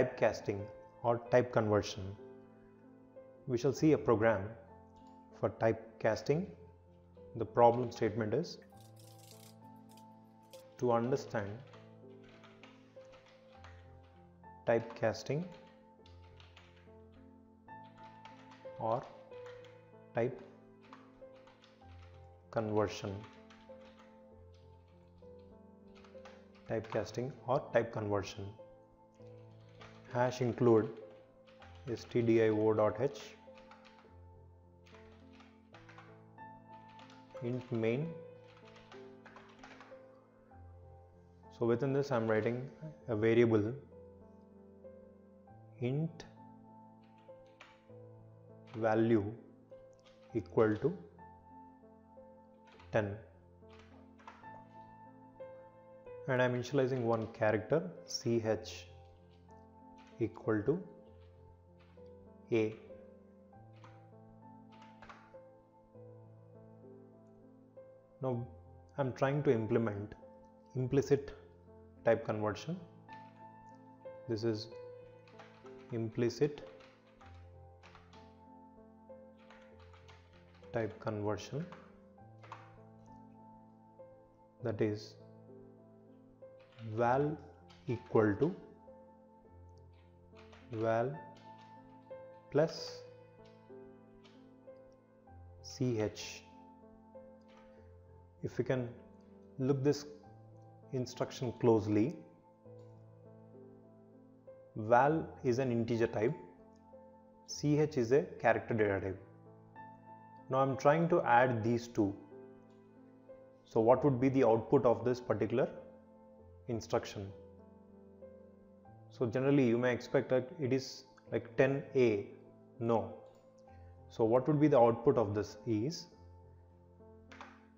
typecasting or type conversion. We shall see a program for typecasting. The problem statement is to understand typecasting or type conversion typecasting or type conversion hash include stdio.h int main. So within this I'm writing a variable int value equal to 10 and I'm initializing one character ch equal to a. Now I'm trying to implement implicit type conversion. This is implicit type conversion. That is val equal to val plus ch if you can look this instruction closely val is an integer type ch is a character data type. Now I'm trying to add these two. So what would be the output of this particular instruction so generally you may expect that it is like 10a no. So what would be the output of this is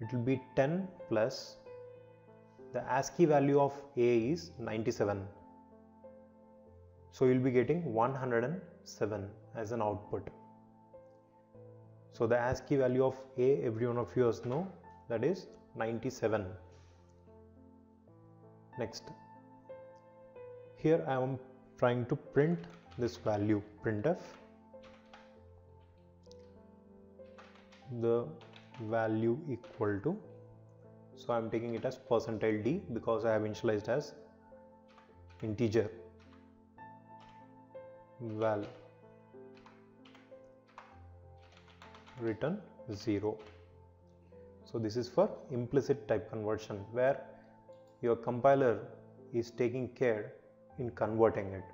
it will be 10 plus the ASCII value of a is 97 so you'll be getting 107 as an output. So the ASCII value of a every one of you know that is 97 next here I am trying to print this value printf. The value equal to so I am taking it as percentile d because I have initialized as integer val return 0 so this is for implicit type conversion where your compiler is taking care in converting it.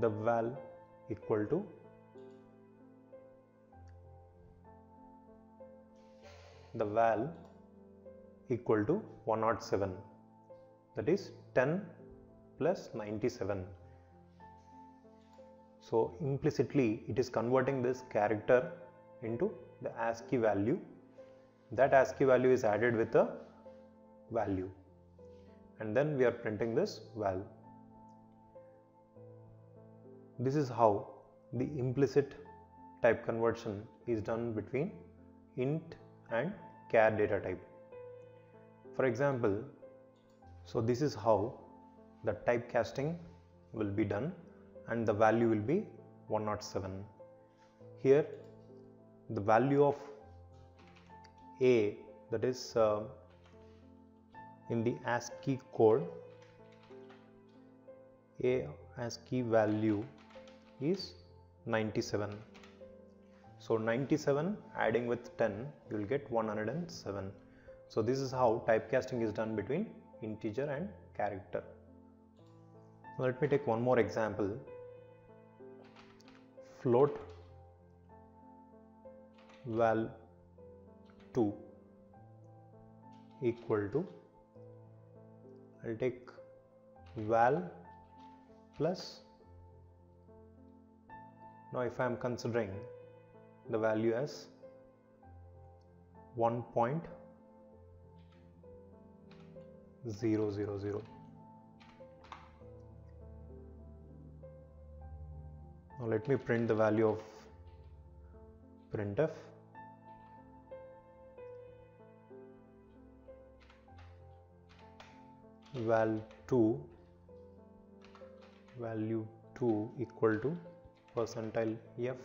The val equal to the val equal to 107 that is 10 plus 97 so implicitly it is converting this character into the ASCII value. That ASCII value is added with a value and then we are printing this val. This is how the implicit type conversion is done between int and char data type. For example, so this is how the typecasting will be done and the value will be 107 here the value of a that is uh, in the ASCII code a ASCII value is 97 so 97 adding with 10 you will get 107 so this is how typecasting is done between integer and character. Now let me take one more example. Float val 2 equal to I'll take val plus now if I am considering the value as 1.000 now let me print the value of printf val2 value 2 equal to percentile f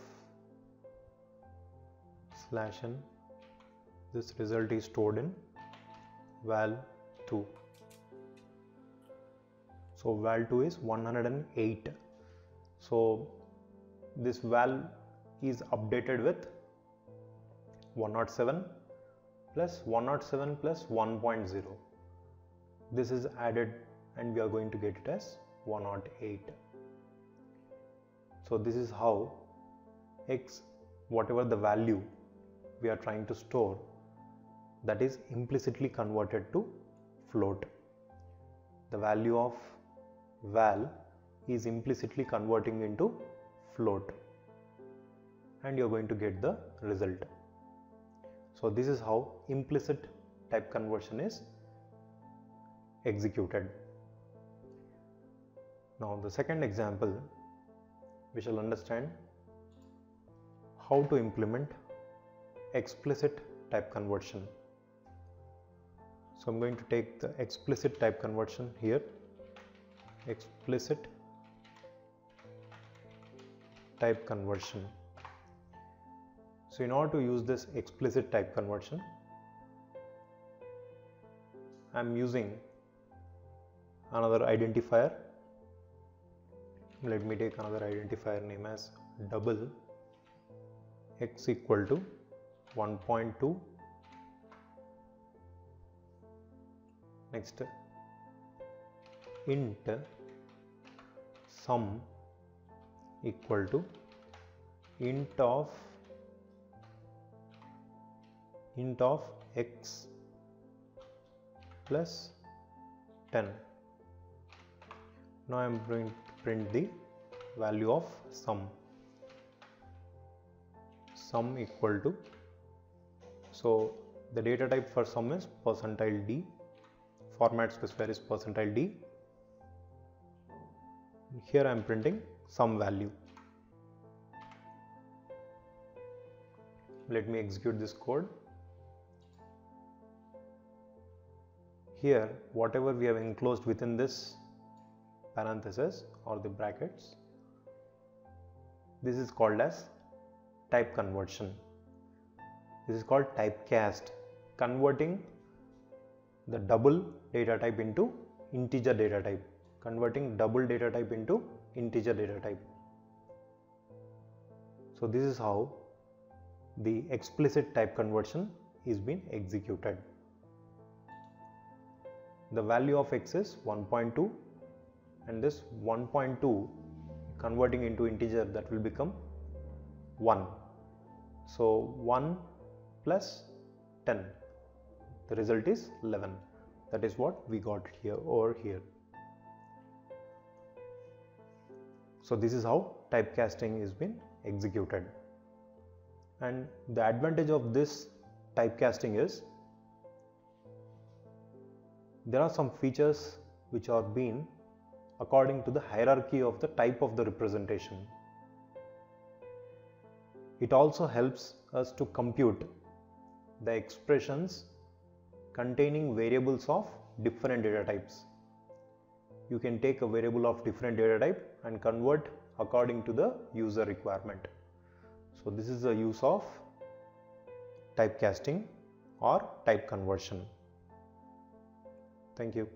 slash n. This result is stored in val2 so val2 is 108 so this val is updated with 107 plus 107 plus 1.0 this is added and we are going to get it as 108 so this is how x whatever the value we are trying to store that is implicitly converted to float. The value of val is implicitly converting into float. And you're going to get the result. So this is how implicit type conversion is executed now the second example we shall understand how to implement explicit type conversion. So I'm going to take the explicit type conversion here, explicit type conversion. So in order to use this explicit type conversion, I'm using another identifier. Let me take another identifier name as double x equal to 1.2 next int sum equal to int of int of x plus 10 now I am going to print the value of sum. Sum equal to so the data type for sum is percentile d. Format specifier is percentile d. Here I am printing sum value. Let me execute this code. Here whatever we have enclosed within this parenthesis or the brackets. This is called as type conversion. This is called typecast converting the double data type into integer data type. Converting double data type into integer data type. So this is how the explicit type conversion is being executed. The value of x is 1.2 and this 1.2 converting into integer that will become 1 so 1 plus 10 the result is 11 that is what we got here over here. So this is how typecasting is been executed. And the advantage of this typecasting is there are some features which are being according to the hierarchy of the type of the representation. It also helps us to compute the expressions containing variables of different data types. You can take a variable of different data type and convert according to the user requirement. So this is the use of typecasting or type conversion. Thank you.